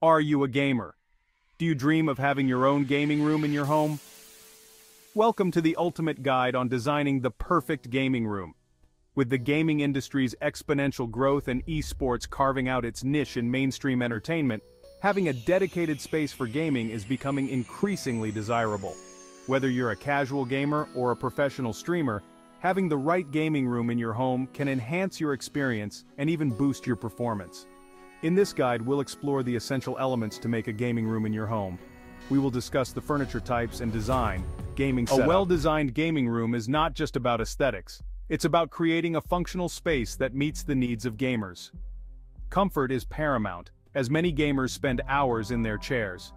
Are you a gamer? Do you dream of having your own gaming room in your home? Welcome to the ultimate guide on designing the perfect gaming room. With the gaming industry's exponential growth and esports carving out its niche in mainstream entertainment, having a dedicated space for gaming is becoming increasingly desirable. Whether you're a casual gamer or a professional streamer, having the right gaming room in your home can enhance your experience and even boost your performance. In this guide we'll explore the essential elements to make a gaming room in your home. We will discuss the furniture types and design, gaming setup. A well-designed gaming room is not just about aesthetics, it's about creating a functional space that meets the needs of gamers. Comfort is paramount, as many gamers spend hours in their chairs.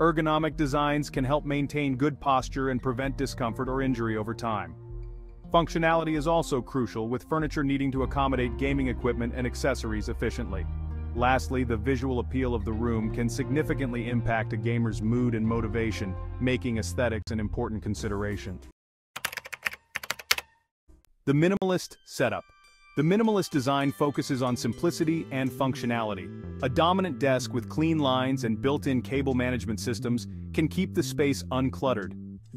Ergonomic designs can help maintain good posture and prevent discomfort or injury over time. Functionality is also crucial with furniture needing to accommodate gaming equipment and accessories efficiently. Lastly, the visual appeal of the room can significantly impact a gamer's mood and motivation, making aesthetics an important consideration. The Minimalist Setup The minimalist design focuses on simplicity and functionality. A dominant desk with clean lines and built-in cable management systems can keep the space uncluttered.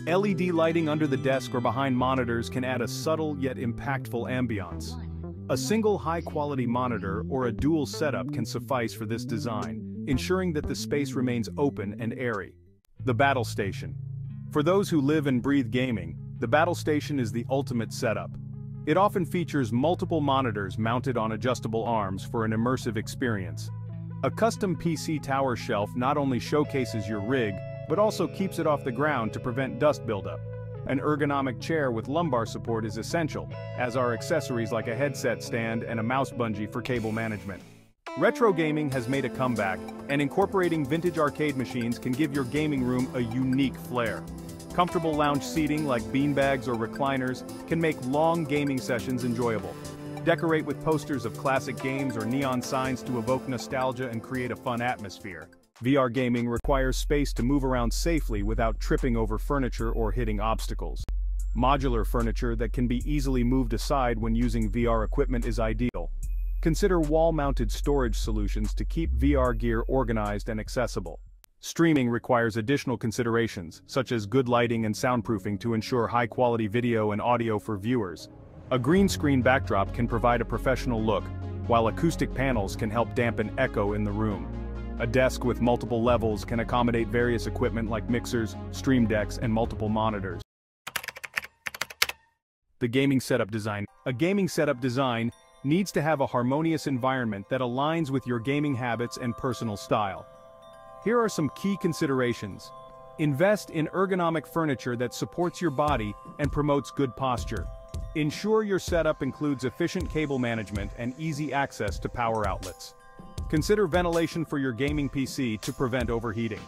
LED lighting under the desk or behind monitors can add a subtle yet impactful ambiance. A single high-quality monitor or a dual setup can suffice for this design, ensuring that the space remains open and airy. The Battle Station. For those who live and breathe gaming, the Battle Station is the ultimate setup. It often features multiple monitors mounted on adjustable arms for an immersive experience. A custom PC tower shelf not only showcases your rig, but also keeps it off the ground to prevent dust buildup. An ergonomic chair with lumbar support is essential, as are accessories like a headset stand and a mouse bungee for cable management. Retro gaming has made a comeback, and incorporating vintage arcade machines can give your gaming room a unique flair. Comfortable lounge seating like beanbags or recliners can make long gaming sessions enjoyable. Decorate with posters of classic games or neon signs to evoke nostalgia and create a fun atmosphere. VR gaming requires space to move around safely without tripping over furniture or hitting obstacles. Modular furniture that can be easily moved aside when using VR equipment is ideal. Consider wall-mounted storage solutions to keep VR gear organized and accessible. Streaming requires additional considerations, such as good lighting and soundproofing to ensure high-quality video and audio for viewers. A green screen backdrop can provide a professional look, while acoustic panels can help dampen echo in the room. A desk with multiple levels can accommodate various equipment like mixers, stream decks, and multiple monitors. The gaming setup design. A gaming setup design needs to have a harmonious environment that aligns with your gaming habits and personal style. Here are some key considerations. Invest in ergonomic furniture that supports your body and promotes good posture. Ensure your setup includes efficient cable management and easy access to power outlets. Consider ventilation for your gaming PC to prevent overheating.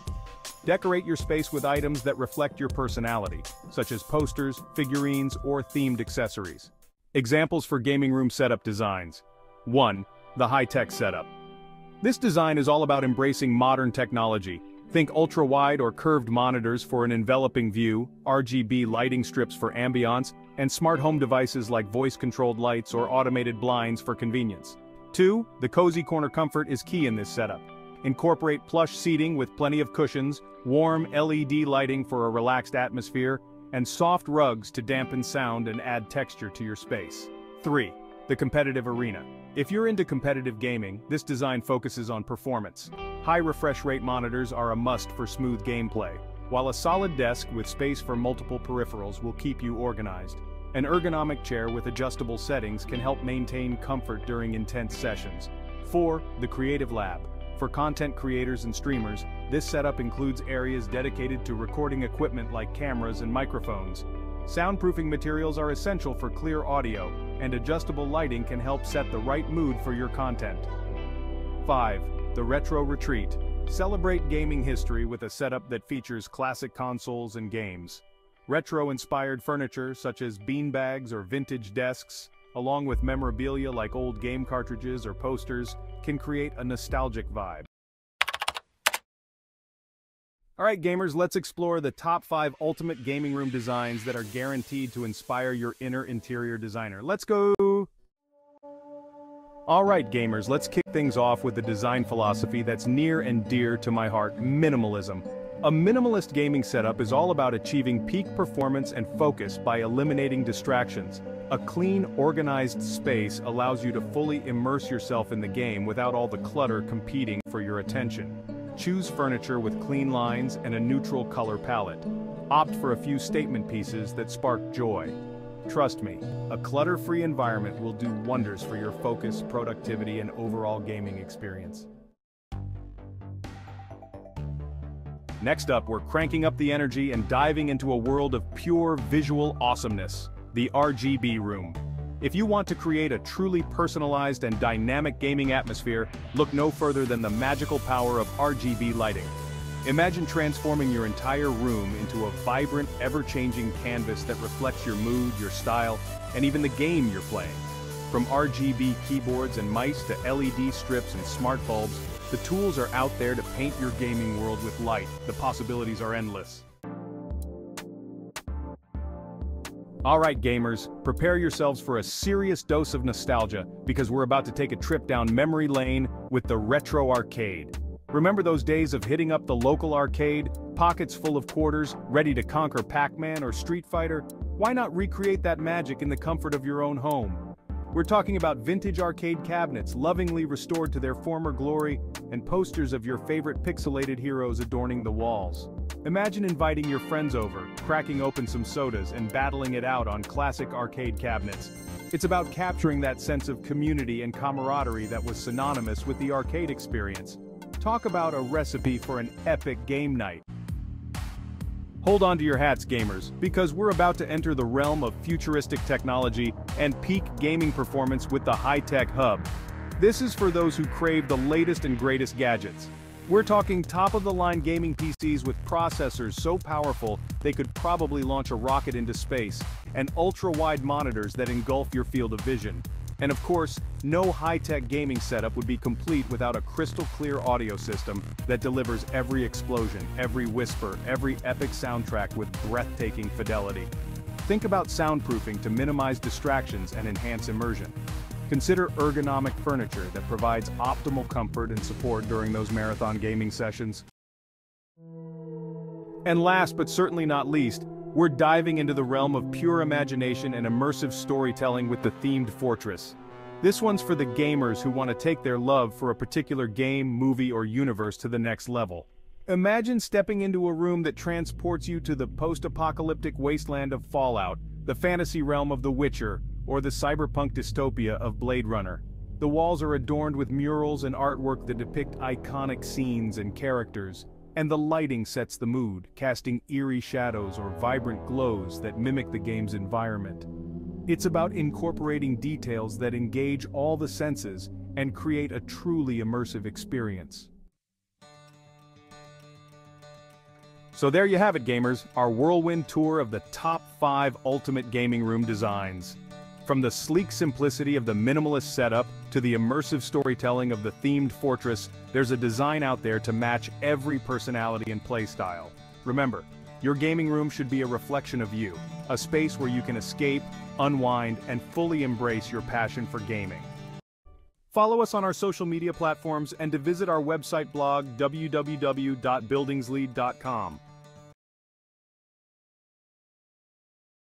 Decorate your space with items that reflect your personality, such as posters, figurines, or themed accessories. Examples for gaming room setup designs. 1. The high-tech setup. This design is all about embracing modern technology. Think ultra-wide or curved monitors for an enveloping view, RGB lighting strips for ambiance, and smart home devices like voice-controlled lights or automated blinds for convenience. 2. The cozy corner comfort is key in this setup. Incorporate plush seating with plenty of cushions, warm LED lighting for a relaxed atmosphere, and soft rugs to dampen sound and add texture to your space. 3. The competitive arena. If you're into competitive gaming, this design focuses on performance. High refresh rate monitors are a must for smooth gameplay, while a solid desk with space for multiple peripherals will keep you organized. An ergonomic chair with adjustable settings can help maintain comfort during intense sessions. 4. The Creative Lab. For content creators and streamers, this setup includes areas dedicated to recording equipment like cameras and microphones. Soundproofing materials are essential for clear audio, and adjustable lighting can help set the right mood for your content. 5. The Retro Retreat. Celebrate gaming history with a setup that features classic consoles and games. Retro-inspired furniture such as beanbags or vintage desks, along with memorabilia like old game cartridges or posters, can create a nostalgic vibe. Alright gamers, let's explore the top 5 ultimate gaming room designs that are guaranteed to inspire your inner interior designer. Let's go! Alright gamers, let's kick things off with the design philosophy that's near and dear to my heart, minimalism. A minimalist gaming setup is all about achieving peak performance and focus by eliminating distractions. A clean, organized space allows you to fully immerse yourself in the game without all the clutter competing for your attention. Choose furniture with clean lines and a neutral color palette. Opt for a few statement pieces that spark joy. Trust me, a clutter-free environment will do wonders for your focus, productivity, and overall gaming experience. Next up, we're cranking up the energy and diving into a world of pure visual awesomeness, the RGB room. If you want to create a truly personalized and dynamic gaming atmosphere, look no further than the magical power of RGB lighting. Imagine transforming your entire room into a vibrant, ever-changing canvas that reflects your mood, your style, and even the game you're playing. From RGB keyboards and mice to LED strips and smart bulbs, the tools are out there to paint your gaming world with light. The possibilities are endless. Alright gamers, prepare yourselves for a serious dose of nostalgia because we're about to take a trip down memory lane with the Retro Arcade. Remember those days of hitting up the local arcade, pockets full of quarters, ready to conquer Pac-Man or Street Fighter? Why not recreate that magic in the comfort of your own home? We're talking about vintage arcade cabinets lovingly restored to their former glory and posters of your favorite pixelated heroes adorning the walls. Imagine inviting your friends over, cracking open some sodas and battling it out on classic arcade cabinets. It's about capturing that sense of community and camaraderie that was synonymous with the arcade experience. Talk about a recipe for an epic game night. Hold on to your hats gamers, because we're about to enter the realm of futuristic technology and peak gaming performance with the high-tech Hub. This is for those who crave the latest and greatest gadgets. We're talking top-of-the-line gaming PCs with processors so powerful they could probably launch a rocket into space, and ultra-wide monitors that engulf your field of vision. And of course, no high-tech gaming setup would be complete without a crystal-clear audio system that delivers every explosion, every whisper, every epic soundtrack with breathtaking fidelity. Think about soundproofing to minimize distractions and enhance immersion. Consider ergonomic furniture that provides optimal comfort and support during those marathon gaming sessions. And last but certainly not least, we're diving into the realm of pure imagination and immersive storytelling with the themed fortress. This one's for the gamers who want to take their love for a particular game, movie, or universe to the next level. Imagine stepping into a room that transports you to the post-apocalyptic wasteland of Fallout, the fantasy realm of The Witcher, or the cyberpunk dystopia of Blade Runner. The walls are adorned with murals and artwork that depict iconic scenes and characters, and the lighting sets the mood, casting eerie shadows or vibrant glows that mimic the game's environment. It's about incorporating details that engage all the senses and create a truly immersive experience. So there you have it gamers, our whirlwind tour of the top 5 ultimate gaming room designs. From the sleek simplicity of the minimalist setup to the immersive storytelling of the themed fortress, there's a design out there to match every personality and playstyle. Remember, your gaming room should be a reflection of you, a space where you can escape, unwind, and fully embrace your passion for gaming. Follow us on our social media platforms and to visit our website blog www.buildingslead.com.